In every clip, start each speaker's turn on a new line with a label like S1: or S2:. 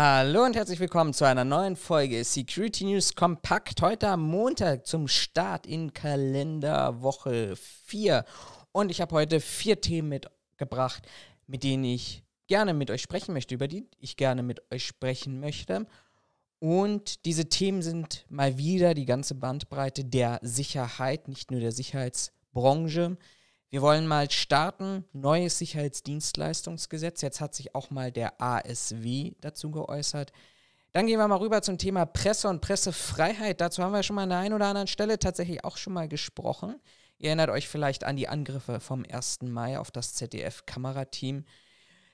S1: Hallo und herzlich willkommen zu einer neuen Folge Security News Kompakt. Heute am Montag zum Start in Kalenderwoche 4. Und ich habe heute vier Themen mitgebracht, mit denen ich gerne mit euch sprechen möchte, über die ich gerne mit euch sprechen möchte. Und diese Themen sind mal wieder die ganze Bandbreite der Sicherheit, nicht nur der Sicherheitsbranche. Wir wollen mal starten. Neues Sicherheitsdienstleistungsgesetz. Jetzt hat sich auch mal der ASW dazu geäußert. Dann gehen wir mal rüber zum Thema Presse und Pressefreiheit. Dazu haben wir schon mal an der einen oder anderen Stelle tatsächlich auch schon mal gesprochen. Ihr erinnert euch vielleicht an die Angriffe vom 1. Mai auf das ZDF-Kamerateam.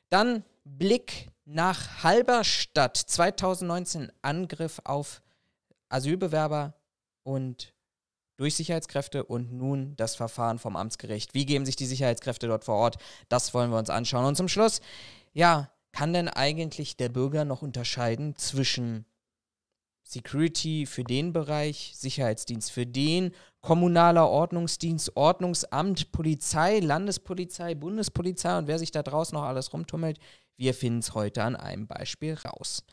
S1: Dann Blick nach Halberstadt 2019 Angriff auf Asylbewerber und durch Sicherheitskräfte und nun das Verfahren vom Amtsgericht. Wie geben sich die Sicherheitskräfte dort vor Ort? Das wollen wir uns anschauen. Und zum Schluss, ja, kann denn eigentlich der Bürger noch unterscheiden zwischen Security für den Bereich, Sicherheitsdienst für den, kommunaler Ordnungsdienst, Ordnungsamt, Polizei, Landespolizei, Bundespolizei und wer sich da draußen noch alles rumtummelt? Wir finden es heute an einem Beispiel raus.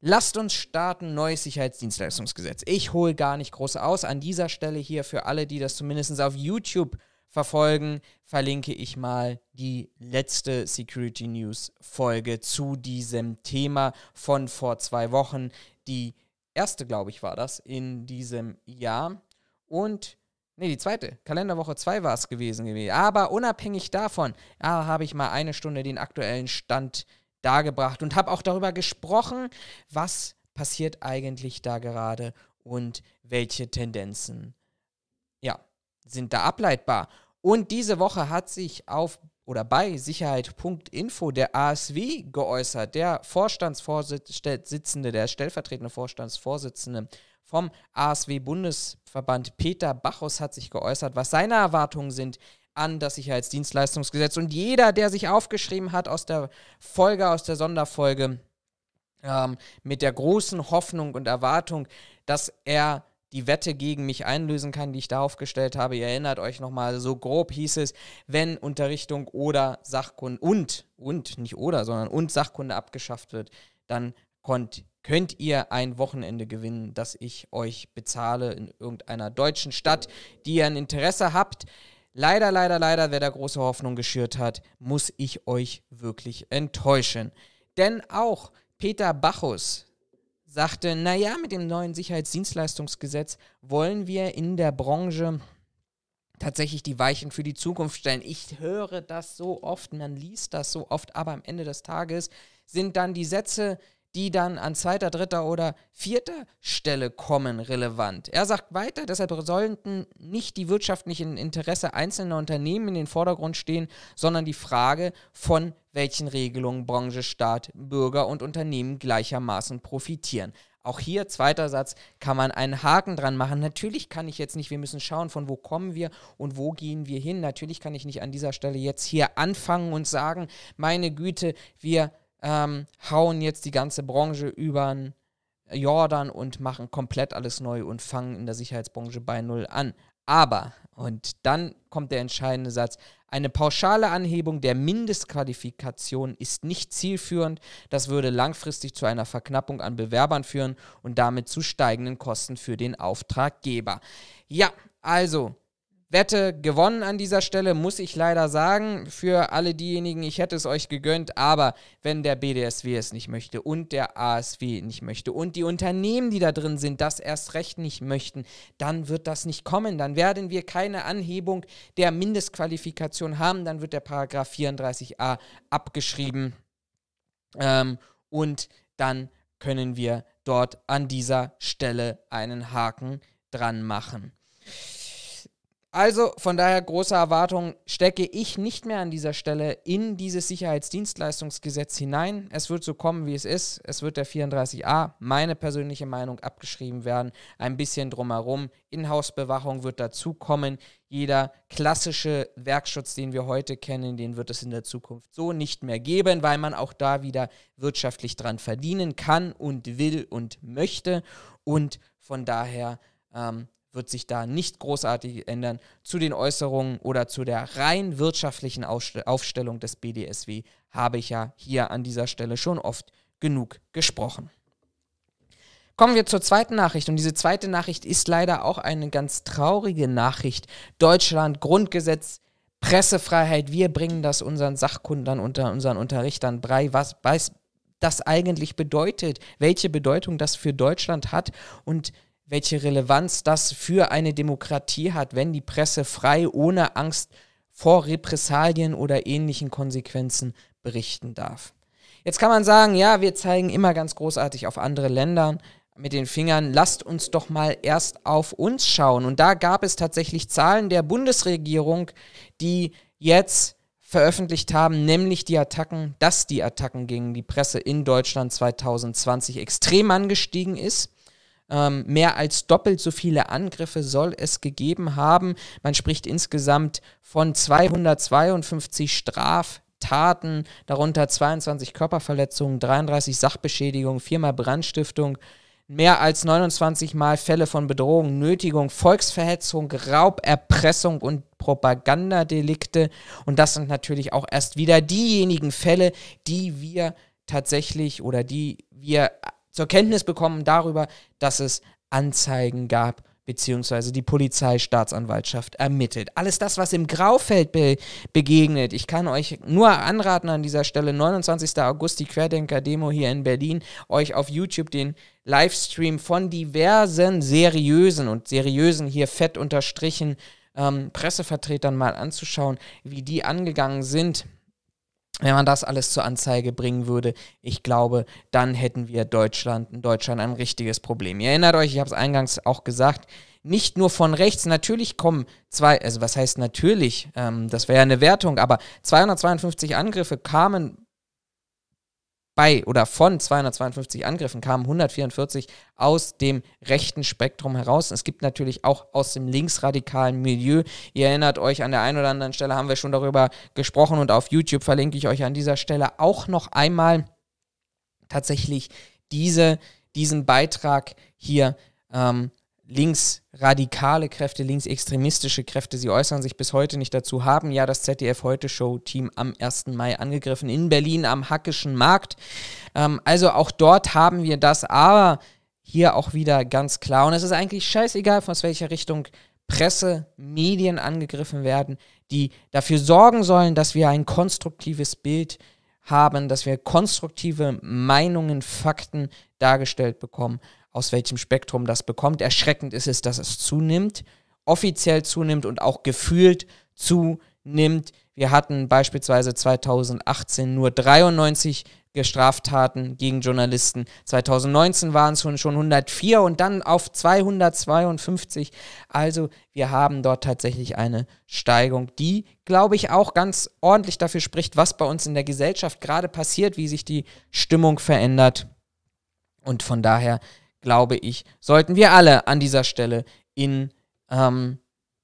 S1: Lasst uns starten, neues Sicherheitsdienstleistungsgesetz. Ich hole gar nicht groß aus. An dieser Stelle hier für alle, die das zumindest auf YouTube verfolgen, verlinke ich mal die letzte Security News Folge zu diesem Thema von vor zwei Wochen. Die erste, glaube ich, war das in diesem Jahr. Und Nee, die zweite. Kalenderwoche 2 war es gewesen. Aber unabhängig davon ja, habe ich mal eine Stunde den aktuellen Stand dargebracht und habe auch darüber gesprochen, was passiert eigentlich da gerade und welche Tendenzen ja, sind da ableitbar. Und diese Woche hat sich auf oder bei Sicherheit.info der ASW geäußert, der Vorstandsvorsitzende, der stellvertretende Vorstandsvorsitzende vom ASW-Bundesverband Peter Bachus hat sich geäußert, was seine Erwartungen sind an das Sicherheitsdienstleistungsgesetz. Und jeder, der sich aufgeschrieben hat aus der Folge, aus der Sonderfolge, ähm, mit der großen Hoffnung und Erwartung, dass er die Wette gegen mich einlösen kann, die ich da aufgestellt habe. Ihr erinnert euch nochmal, so grob hieß es, wenn Unterrichtung oder Sachkunde und, und, nicht oder, sondern und Sachkunde abgeschafft wird, dann konnt, könnt ihr ein Wochenende gewinnen, das ich euch bezahle in irgendeiner deutschen Stadt, die ihr ein Interesse habt. Leider, leider, leider, wer da große Hoffnung geschürt hat, muss ich euch wirklich enttäuschen. Denn auch Peter Bachus sagte, naja, mit dem neuen Sicherheitsdienstleistungsgesetz wollen wir in der Branche tatsächlich die Weichen für die Zukunft stellen. Ich höre das so oft, man liest das so oft, aber am Ende des Tages sind dann die Sätze, die dann an zweiter, dritter oder vierter Stelle kommen, relevant. Er sagt weiter, deshalb sollten nicht die wirtschaftlichen Interesse einzelner Unternehmen in den Vordergrund stehen, sondern die Frage, von welchen Regelungen Branche, Staat, Bürger und Unternehmen gleichermaßen profitieren. Auch hier, zweiter Satz, kann man einen Haken dran machen. Natürlich kann ich jetzt nicht, wir müssen schauen, von wo kommen wir und wo gehen wir hin. Natürlich kann ich nicht an dieser Stelle jetzt hier anfangen und sagen, meine Güte, wir ähm, hauen jetzt die ganze Branche über Jordan und machen komplett alles neu und fangen in der Sicherheitsbranche bei Null an. Aber, und dann kommt der entscheidende Satz, eine pauschale Anhebung der Mindestqualifikation ist nicht zielführend. Das würde langfristig zu einer Verknappung an Bewerbern führen und damit zu steigenden Kosten für den Auftraggeber. Ja, also Wette gewonnen an dieser Stelle, muss ich leider sagen. Für alle diejenigen, ich hätte es euch gegönnt, aber wenn der BDSW es nicht möchte und der ASW nicht möchte und die Unternehmen, die da drin sind, das erst recht nicht möchten, dann wird das nicht kommen. Dann werden wir keine Anhebung der Mindestqualifikation haben. Dann wird der Paragraph 34a abgeschrieben ähm, und dann können wir dort an dieser Stelle einen Haken dran machen. Also von daher große Erwartung stecke ich nicht mehr an dieser Stelle in dieses Sicherheitsdienstleistungsgesetz hinein. Es wird so kommen, wie es ist. Es wird der 34a, meine persönliche Meinung, abgeschrieben werden. Ein bisschen drumherum. Inhouse-Bewachung wird dazukommen. Jeder klassische Werkschutz, den wir heute kennen, den wird es in der Zukunft so nicht mehr geben, weil man auch da wieder wirtschaftlich dran verdienen kann und will und möchte. Und von daher ähm, wird sich da nicht großartig ändern. Zu den Äußerungen oder zu der rein wirtschaftlichen Aufstellung des BDSW habe ich ja hier an dieser Stelle schon oft genug gesprochen. Kommen wir zur zweiten Nachricht. Und diese zweite Nachricht ist leider auch eine ganz traurige Nachricht. Deutschland, Grundgesetz, Pressefreiheit. Wir bringen das unseren Sachkundern, unter unseren Unterrichtern bei, was, was das eigentlich bedeutet, welche Bedeutung das für Deutschland hat und welche Relevanz das für eine Demokratie hat, wenn die Presse frei, ohne Angst vor Repressalien oder ähnlichen Konsequenzen berichten darf. Jetzt kann man sagen, ja, wir zeigen immer ganz großartig auf andere Länder mit den Fingern, lasst uns doch mal erst auf uns schauen. Und da gab es tatsächlich Zahlen der Bundesregierung, die jetzt veröffentlicht haben, nämlich die Attacken, dass die Attacken gegen die Presse in Deutschland 2020 extrem angestiegen ist. Ähm, mehr als doppelt so viele Angriffe soll es gegeben haben. Man spricht insgesamt von 252 Straftaten, darunter 22 Körperverletzungen, 33 Sachbeschädigungen, viermal Brandstiftung, mehr als 29 Mal Fälle von Bedrohung, Nötigung, Volksverhetzung, Raub, Erpressung und Propagandadelikte. Und das sind natürlich auch erst wieder diejenigen Fälle, die wir tatsächlich oder die wir zur Kenntnis bekommen darüber, dass es Anzeigen gab beziehungsweise die Polizei, Staatsanwaltschaft ermittelt. Alles das, was im Graufeld be begegnet. Ich kann euch nur anraten an dieser Stelle, 29. August, die Querdenker-Demo hier in Berlin, euch auf YouTube den Livestream von diversen seriösen und seriösen hier fett unterstrichen ähm, Pressevertretern mal anzuschauen, wie die angegangen sind wenn man das alles zur Anzeige bringen würde, ich glaube, dann hätten wir Deutschland, in Deutschland ein richtiges Problem. Ihr erinnert euch, ich habe es eingangs auch gesagt, nicht nur von rechts, natürlich kommen zwei, also was heißt natürlich, ähm, das wäre ja eine Wertung, aber 252 Angriffe kamen bei oder von 252 Angriffen kamen 144 aus dem rechten Spektrum heraus. Es gibt natürlich auch aus dem linksradikalen Milieu. Ihr erinnert euch, an der einen oder anderen Stelle haben wir schon darüber gesprochen und auf YouTube verlinke ich euch an dieser Stelle auch noch einmal tatsächlich diese, diesen Beitrag hier ähm, linksradikale Kräfte, linksextremistische Kräfte, sie äußern sich bis heute nicht dazu, haben ja das ZDF Heute Show Team am 1. Mai angegriffen in Berlin am Hackischen Markt. Ähm, also auch dort haben wir das, aber hier auch wieder ganz klar. Und es ist eigentlich scheißegal, aus welcher Richtung Presse, Medien angegriffen werden, die dafür sorgen sollen, dass wir ein konstruktives Bild haben, dass wir konstruktive Meinungen, Fakten dargestellt bekommen aus welchem Spektrum das bekommt. Erschreckend ist es, dass es zunimmt, offiziell zunimmt und auch gefühlt zunimmt. Wir hatten beispielsweise 2018 nur 93 Straftaten gegen Journalisten. 2019 waren es schon 104 und dann auf 252. Also wir haben dort tatsächlich eine Steigung, die, glaube ich, auch ganz ordentlich dafür spricht, was bei uns in der Gesellschaft gerade passiert, wie sich die Stimmung verändert. Und von daher glaube ich, sollten wir alle an dieser Stelle in, ähm,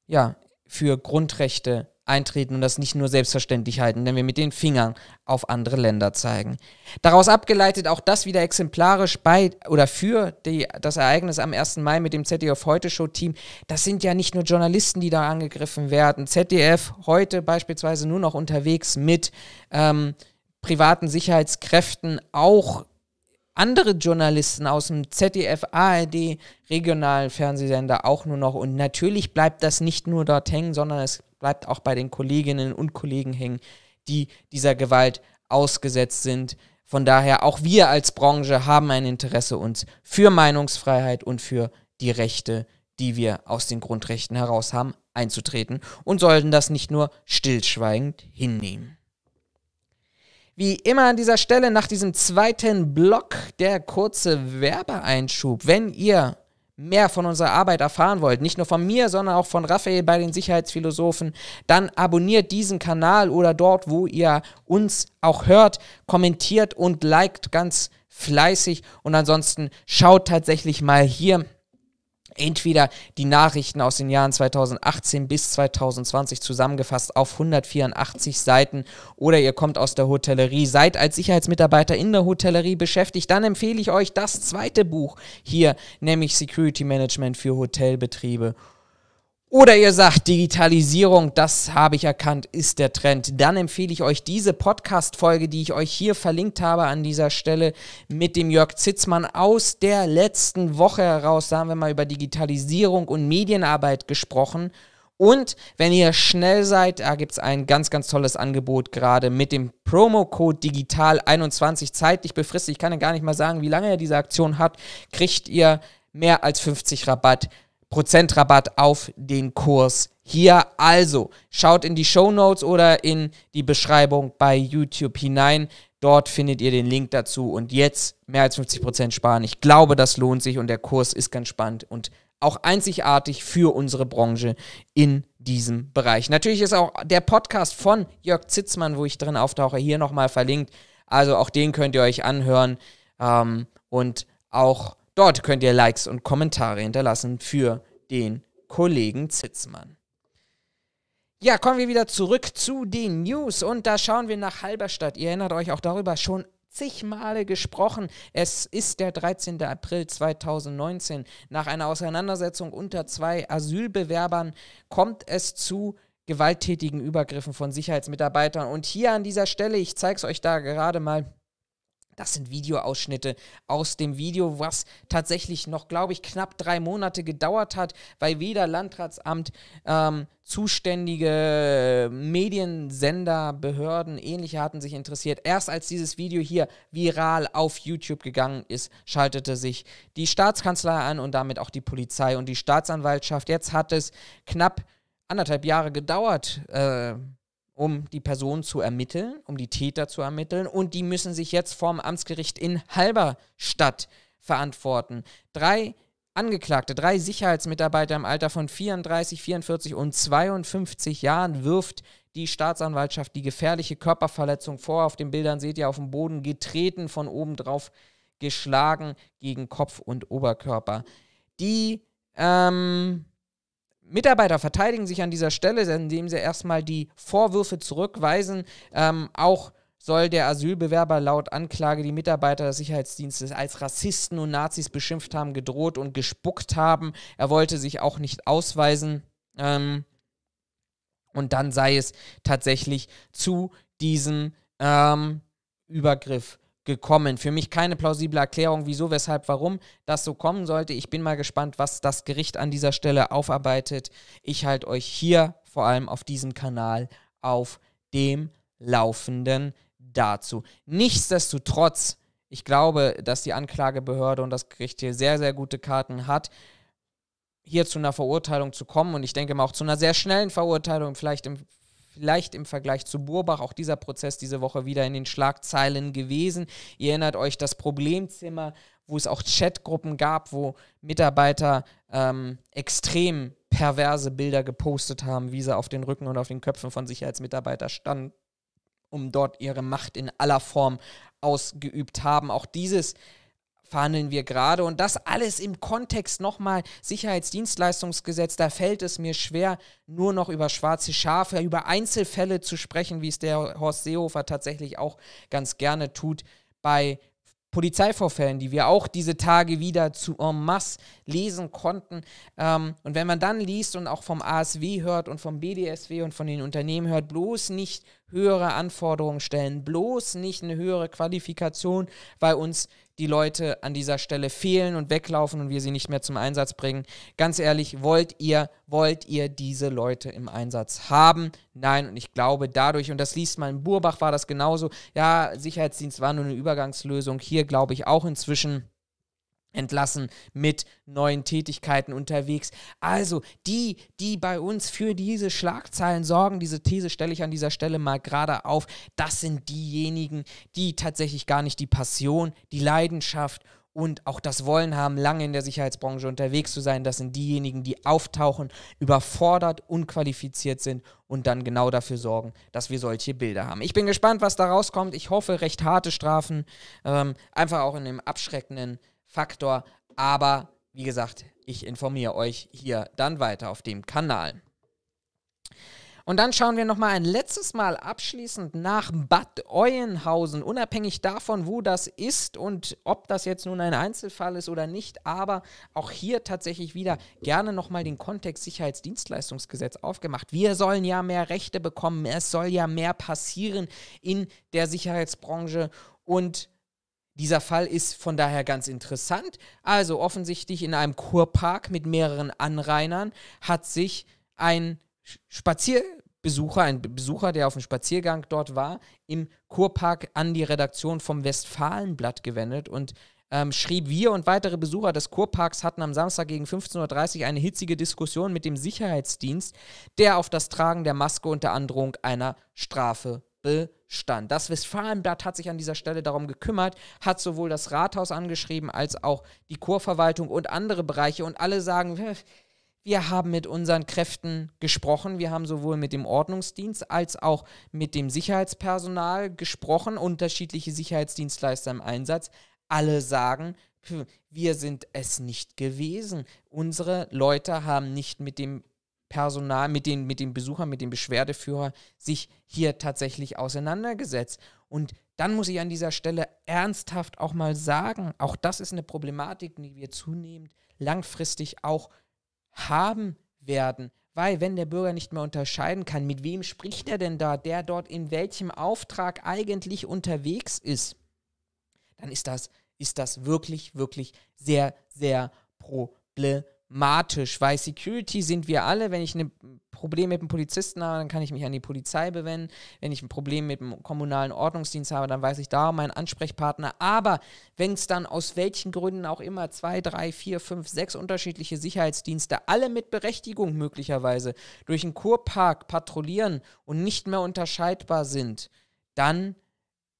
S1: ja, für Grundrechte eintreten und das nicht nur selbstverständlich halten, wenn wir mit den Fingern auf andere Länder zeigen. Daraus abgeleitet auch das wieder exemplarisch bei oder für die, das Ereignis am 1. Mai mit dem ZDF Heute Show Team. Das sind ja nicht nur Journalisten, die da angegriffen werden. ZDF heute beispielsweise nur noch unterwegs mit ähm, privaten Sicherheitskräften, auch andere Journalisten aus dem ZDF, ARD, regionalen Fernsehsender auch nur noch. Und natürlich bleibt das nicht nur dort hängen, sondern es bleibt auch bei den Kolleginnen und Kollegen hängen, die dieser Gewalt ausgesetzt sind. Von daher, auch wir als Branche haben ein Interesse, uns für Meinungsfreiheit und für die Rechte, die wir aus den Grundrechten heraus haben, einzutreten und sollten das nicht nur stillschweigend hinnehmen. Wie immer an dieser Stelle nach diesem zweiten Block der kurze Werbeeinschub. Wenn ihr mehr von unserer Arbeit erfahren wollt, nicht nur von mir, sondern auch von Raphael bei den Sicherheitsphilosophen, dann abonniert diesen Kanal oder dort, wo ihr uns auch hört, kommentiert und liked ganz fleißig und ansonsten schaut tatsächlich mal hier entweder die Nachrichten aus den Jahren 2018 bis 2020 zusammengefasst auf 184 Seiten oder ihr kommt aus der Hotellerie, seid als Sicherheitsmitarbeiter in der Hotellerie beschäftigt, dann empfehle ich euch das zweite Buch hier, nämlich Security Management für Hotelbetriebe. Oder ihr sagt, Digitalisierung, das habe ich erkannt, ist der Trend. Dann empfehle ich euch diese Podcast-Folge, die ich euch hier verlinkt habe an dieser Stelle mit dem Jörg Zitzmann aus der letzten Woche heraus. Da haben wir mal über Digitalisierung und Medienarbeit gesprochen. Und wenn ihr schnell seid, da gibt es ein ganz, ganz tolles Angebot gerade mit dem Promo-Code Digital21 zeitlich befristet. Ich kann ja gar nicht mal sagen, wie lange er diese Aktion hat. Kriegt ihr mehr als 50 Rabatt Prozentrabatt auf den Kurs hier. Also schaut in die Show Notes oder in die Beschreibung bei YouTube hinein. Dort findet ihr den Link dazu und jetzt mehr als 50% sparen. Ich glaube, das lohnt sich und der Kurs ist ganz spannend und auch einzigartig für unsere Branche in diesem Bereich. Natürlich ist auch der Podcast von Jörg Zitzmann, wo ich drin auftauche, hier nochmal verlinkt. Also auch den könnt ihr euch anhören ähm, und auch Dort könnt ihr Likes und Kommentare hinterlassen für den Kollegen Zitzmann. Ja, kommen wir wieder zurück zu den News und da schauen wir nach Halberstadt. Ihr erinnert euch auch darüber schon zig Male gesprochen. Es ist der 13. April 2019. Nach einer Auseinandersetzung unter zwei Asylbewerbern kommt es zu gewalttätigen Übergriffen von Sicherheitsmitarbeitern. Und hier an dieser Stelle, ich zeige es euch da gerade mal, das sind Videoausschnitte aus dem Video, was tatsächlich noch, glaube ich, knapp drei Monate gedauert hat, weil weder Landratsamt, ähm, zuständige Mediensender, Behörden, ähnliche hatten sich interessiert. Erst als dieses Video hier viral auf YouTube gegangen ist, schaltete sich die Staatskanzlei an und damit auch die Polizei und die Staatsanwaltschaft. Jetzt hat es knapp anderthalb Jahre gedauert. Äh, um die Person zu ermitteln, um die Täter zu ermitteln. Und die müssen sich jetzt vorm Amtsgericht in Halberstadt verantworten. Drei Angeklagte, drei Sicherheitsmitarbeiter im Alter von 34, 44 und 52 Jahren wirft die Staatsanwaltschaft die gefährliche Körperverletzung vor. Auf den Bildern seht ihr auf dem Boden getreten, von oben drauf geschlagen gegen Kopf und Oberkörper. Die ähm, Mitarbeiter verteidigen sich an dieser Stelle, indem sie erstmal die Vorwürfe zurückweisen. Ähm, auch soll der Asylbewerber laut Anklage die Mitarbeiter des Sicherheitsdienstes als Rassisten und Nazis beschimpft haben, gedroht und gespuckt haben. Er wollte sich auch nicht ausweisen. Ähm, und dann sei es tatsächlich zu diesem ähm, Übergriff gekommen. Für mich keine plausible Erklärung, wieso, weshalb, warum das so kommen sollte. Ich bin mal gespannt, was das Gericht an dieser Stelle aufarbeitet. Ich halte euch hier vor allem auf diesem Kanal auf dem Laufenden dazu. Nichtsdestotrotz, ich glaube, dass die Anklagebehörde und das Gericht hier sehr, sehr gute Karten hat, hier zu einer Verurteilung zu kommen und ich denke mal auch zu einer sehr schnellen Verurteilung, vielleicht im vielleicht im Vergleich zu Burbach auch dieser Prozess diese Woche wieder in den Schlagzeilen gewesen. Ihr erinnert euch das Problemzimmer, wo es auch Chatgruppen gab, wo Mitarbeiter ähm, extrem perverse Bilder gepostet haben, wie sie auf den Rücken und auf den Köpfen von Sicherheitsmitarbeitern standen, um dort ihre Macht in aller Form ausgeübt haben. Auch dieses verhandeln wir gerade. Und das alles im Kontext nochmal Sicherheitsdienstleistungsgesetz. Da fällt es mir schwer, nur noch über schwarze Schafe, über Einzelfälle zu sprechen, wie es der Horst Seehofer tatsächlich auch ganz gerne tut bei Polizeivorfällen, die wir auch diese Tage wieder zu en masse lesen konnten. Ähm, und wenn man dann liest und auch vom ASW hört und vom BDSW und von den Unternehmen hört, bloß nicht höhere Anforderungen stellen, bloß nicht eine höhere Qualifikation, weil uns die Leute an dieser Stelle fehlen und weglaufen und wir sie nicht mehr zum Einsatz bringen. Ganz ehrlich, wollt ihr, wollt ihr diese Leute im Einsatz haben? Nein, und ich glaube dadurch, und das liest man in Burbach, war das genauso, ja, Sicherheitsdienst war nur eine Übergangslösung. Hier glaube ich auch inzwischen entlassen mit neuen Tätigkeiten unterwegs. Also die, die bei uns für diese Schlagzeilen sorgen, diese These stelle ich an dieser Stelle mal gerade auf, das sind diejenigen, die tatsächlich gar nicht die Passion, die Leidenschaft und auch das Wollen haben, lange in der Sicherheitsbranche unterwegs zu sein. Das sind diejenigen, die auftauchen, überfordert, unqualifiziert sind und dann genau dafür sorgen, dass wir solche Bilder haben. Ich bin gespannt, was da rauskommt. Ich hoffe, recht harte Strafen, ähm, einfach auch in dem abschreckenden Faktor. Aber wie gesagt, ich informiere euch hier dann weiter auf dem Kanal. Und dann schauen wir nochmal ein letztes Mal abschließend nach Bad Euenhausen, unabhängig davon, wo das ist und ob das jetzt nun ein Einzelfall ist oder nicht. Aber auch hier tatsächlich wieder gerne nochmal den Kontext Sicherheitsdienstleistungsgesetz aufgemacht. Wir sollen ja mehr Rechte bekommen, es soll ja mehr passieren in der Sicherheitsbranche und dieser Fall ist von daher ganz interessant. Also offensichtlich in einem Kurpark mit mehreren Anrainern hat sich ein Spazierbesucher, ein Besucher, der auf dem Spaziergang dort war, im Kurpark an die Redaktion vom Westfalenblatt gewendet und ähm, schrieb, wir und weitere Besucher des Kurparks hatten am Samstag gegen 15.30 Uhr eine hitzige Diskussion mit dem Sicherheitsdienst, der auf das Tragen der Maske unter Androhung einer Strafe bestand. Das Westfalenblatt hat sich an dieser Stelle darum gekümmert, hat sowohl das Rathaus angeschrieben als auch die Kurverwaltung und andere Bereiche und alle sagen, wir haben mit unseren Kräften gesprochen. Wir haben sowohl mit dem Ordnungsdienst als auch mit dem Sicherheitspersonal gesprochen, unterschiedliche Sicherheitsdienstleister im Einsatz. Alle sagen, wir sind es nicht gewesen. Unsere Leute haben nicht mit dem Personal, mit den, mit den Besuchern, mit dem Beschwerdeführer sich hier tatsächlich auseinandergesetzt. Und dann muss ich an dieser Stelle ernsthaft auch mal sagen, auch das ist eine Problematik, die wir zunehmend langfristig auch haben werden. Weil wenn der Bürger nicht mehr unterscheiden kann, mit wem spricht er denn da, der dort in welchem Auftrag eigentlich unterwegs ist, dann ist das, ist das wirklich, wirklich sehr, sehr problematisch matisch, weil Security sind wir alle. Wenn ich ein Problem mit einem Polizisten habe, dann kann ich mich an die Polizei bewenden. Wenn ich ein Problem mit dem kommunalen Ordnungsdienst habe, dann weiß ich da meinen Ansprechpartner. Aber wenn es dann aus welchen Gründen auch immer zwei, drei, vier, fünf, sechs unterschiedliche Sicherheitsdienste, alle mit Berechtigung möglicherweise, durch den Kurpark patrouillieren und nicht mehr unterscheidbar sind, dann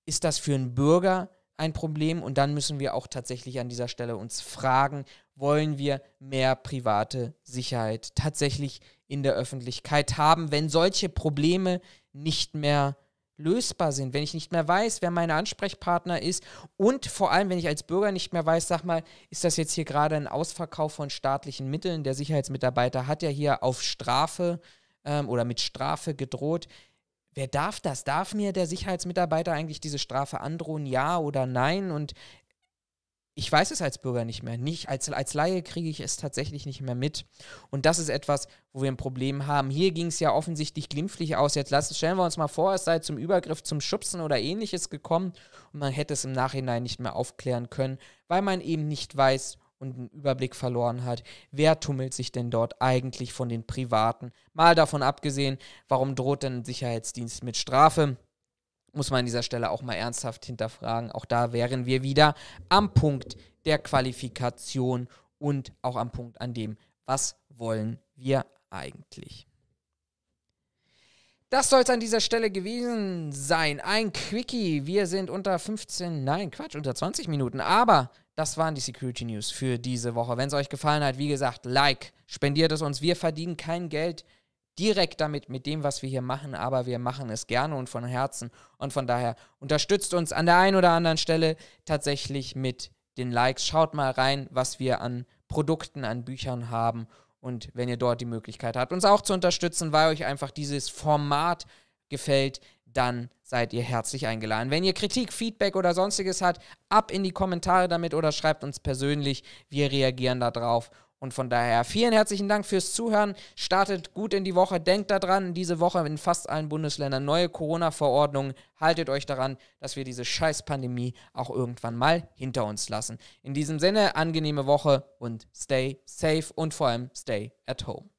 S1: ist das für einen Bürger ein Problem und dann müssen wir auch tatsächlich an dieser Stelle uns fragen, wollen wir mehr private Sicherheit tatsächlich in der Öffentlichkeit haben, wenn solche Probleme nicht mehr lösbar sind, wenn ich nicht mehr weiß, wer mein Ansprechpartner ist und vor allem, wenn ich als Bürger nicht mehr weiß, sag mal, ist das jetzt hier gerade ein Ausverkauf von staatlichen Mitteln? Der Sicherheitsmitarbeiter hat ja hier auf Strafe ähm, oder mit Strafe gedroht. Wer darf das? Darf mir der Sicherheitsmitarbeiter eigentlich diese Strafe androhen? Ja oder nein? Und ich weiß es als Bürger nicht mehr. Nicht, als, als Laie kriege ich es tatsächlich nicht mehr mit. Und das ist etwas, wo wir ein Problem haben. Hier ging es ja offensichtlich glimpflich aus. Jetzt lassen, stellen wir uns mal vor, es sei zum Übergriff, zum Schubsen oder ähnliches gekommen und man hätte es im Nachhinein nicht mehr aufklären können, weil man eben nicht weiß und einen Überblick verloren hat, wer tummelt sich denn dort eigentlich von den Privaten. Mal davon abgesehen, warum droht denn ein Sicherheitsdienst mit Strafe? muss man an dieser Stelle auch mal ernsthaft hinterfragen. Auch da wären wir wieder am Punkt der Qualifikation und auch am Punkt an dem, was wollen wir eigentlich. Das soll es an dieser Stelle gewesen sein. Ein Quickie. Wir sind unter 15, nein, Quatsch, unter 20 Minuten. Aber das waren die Security News für diese Woche. Wenn es euch gefallen hat, wie gesagt, Like, spendiert es uns. Wir verdienen kein Geld direkt damit, mit dem, was wir hier machen, aber wir machen es gerne und von Herzen. Und von daher unterstützt uns an der einen oder anderen Stelle tatsächlich mit den Likes. Schaut mal rein, was wir an Produkten, an Büchern haben. Und wenn ihr dort die Möglichkeit habt, uns auch zu unterstützen, weil euch einfach dieses Format gefällt, dann seid ihr herzlich eingeladen. Wenn ihr Kritik, Feedback oder sonstiges habt, ab in die Kommentare damit oder schreibt uns persönlich. Wir reagieren darauf und von daher vielen herzlichen Dank fürs Zuhören. Startet gut in die Woche. Denkt daran, diese Woche in fast allen Bundesländern neue Corona-Verordnungen. Haltet euch daran, dass wir diese Scheiß-Pandemie auch irgendwann mal hinter uns lassen. In diesem Sinne, angenehme Woche und stay safe und vor allem stay at home.